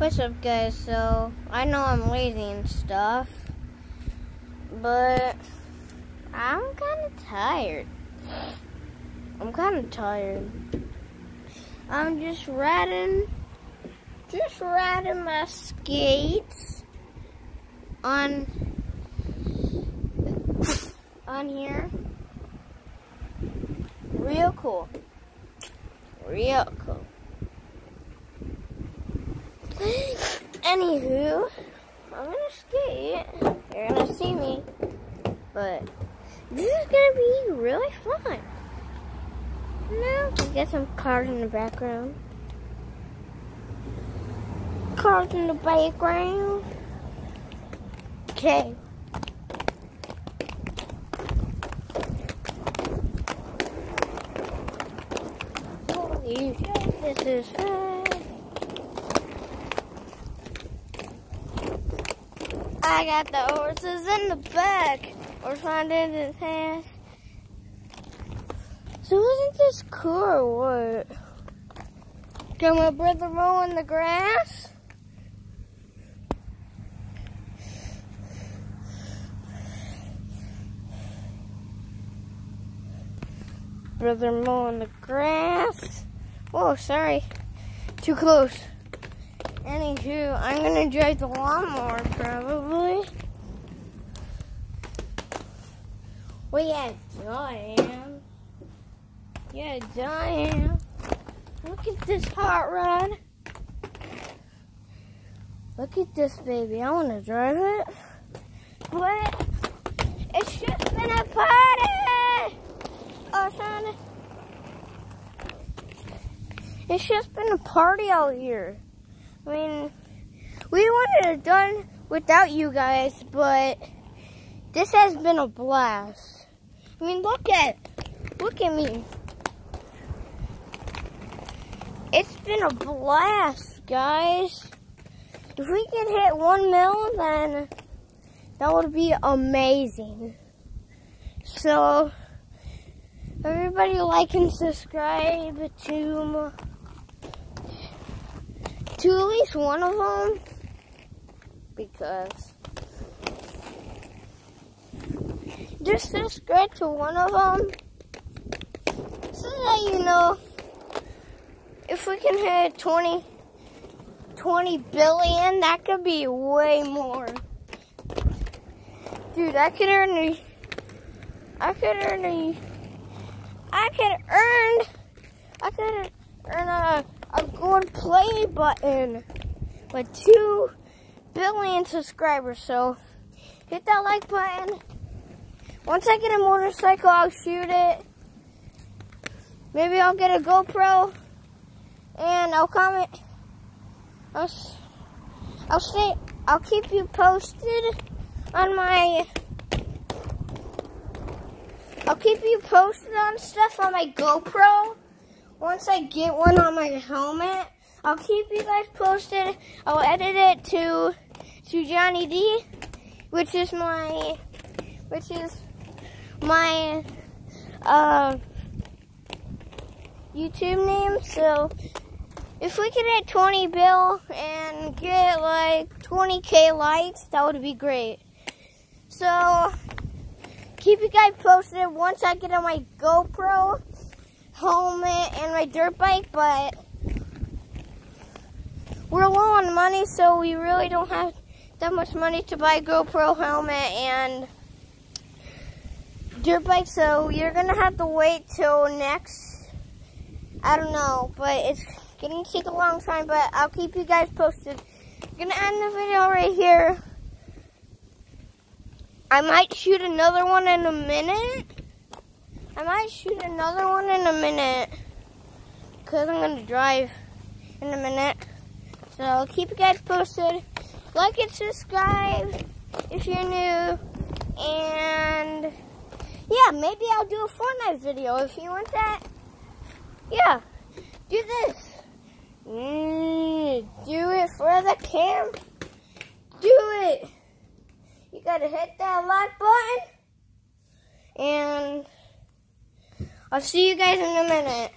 What's up guys? So, I know I'm lazy and stuff, but I'm kind of tired. I'm kind of tired. I'm just riding, just riding my skates on, on here. Real cool. Real cool. Anywho, I'm gonna skate. You're gonna see me. But this is gonna be really fun. Now, get some cars in the background. Cars in the background. Okay. Holy this is fun. I got the horses in the back. We're finding his hands. So isn't this cool or what? Got my brother mowing the grass. Brother mowing the grass. Oh, sorry. Too close. Anywho, I'm gonna drive the lawnmower probably. Well, yeah, Diane. Yeah, Diane. Look at this hot rod. Look at this baby. I want to drive it. But it's just been a party. Oh. It's just been a party out here. I mean, we wanted it done without you guys, but this has been a blast. I mean, look at, look at me. It's been a blast, guys. If we can hit one mil, then that would be amazing. So, everybody like and subscribe to to at least one of them because just subscribe to one of them so that you know if we can hit 20 20 billion that could be way more dude I could earn a, I could earn a, I could earn I could earn a a gold play button with two billion subscribers. So hit that like button. Once I get a motorcycle, I'll shoot it. Maybe I'll get a GoPro and I'll comment. I'll, I'll stay. I'll keep you posted on my. I'll keep you posted on stuff on my GoPro once I get one on my helmet, I'll keep you guys posted. I'll edit it to to Johnny D, which is my which is my uh, YouTube name. So if we could hit 20 bill and get like 20k likes, that would be great. So keep you guys posted once I get on my GoPro helmet and my dirt bike, but we're low on money, so we really don't have that much money to buy a GoPro helmet and dirt bike, so you're gonna have to wait till next, I don't know, but it's gonna take a long time, but I'll keep you guys posted. I'm gonna end the video right here. I might shoot another one in a minute. I might shoot another one in a minute because I'm to drive in a minute. So I'll keep you guys posted. Like and subscribe if you're new. And yeah, maybe I'll do a Fortnite video if you want that. Yeah, do this. Mm, do it for the cam. Do it. You gotta hit that like button. And... I'll see you guys in a minute.